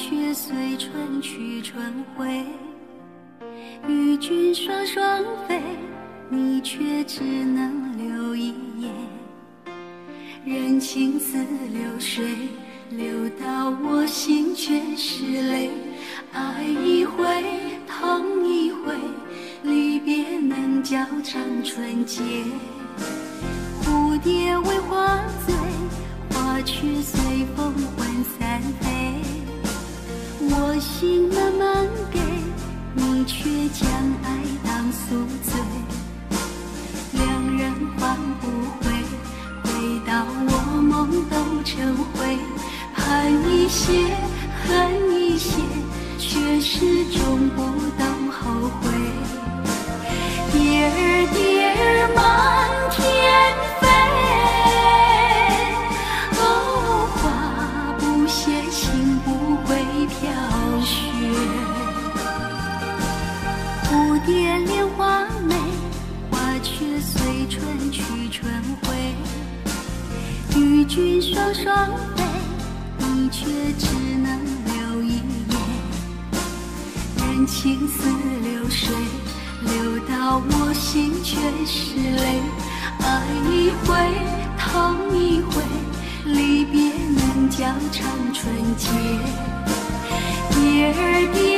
却随春去春回，与君双双飞，你却只能留一眼。人情似流水，流到我心却是泪。爱一回，痛一回，离别能较长春节。蝴蝶为花成灰。盼一些，恨一些，却始终不到后悔。蝶儿蝶儿满天飞，哦，花不谢，情不会飘雪。蝴蝶恋花美，花却随春去春回。君双双飞，你却只能留一眼。人情似流水，流到我心却是泪。爱一回，痛一回，离别能叫长春节。蝶儿蝶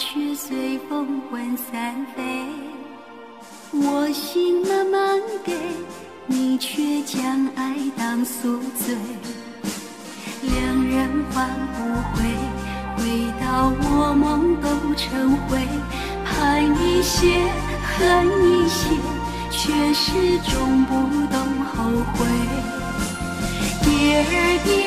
却随风魂散飞。我心慢慢给，你却将爱当宿醉。两人换不回，回到我梦都成灰。盼一些，恨一些，却始终不懂后悔。蝶儿蝶儿